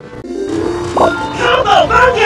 Come on, monkey!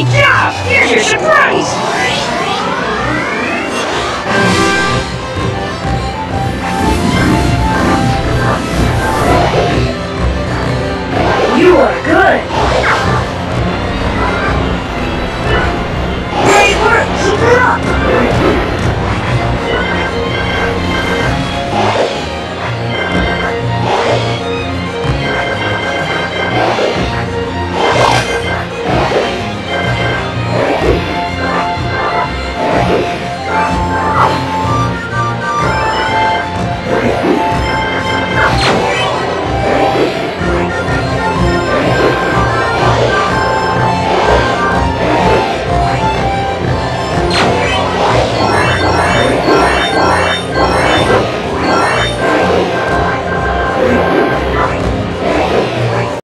You are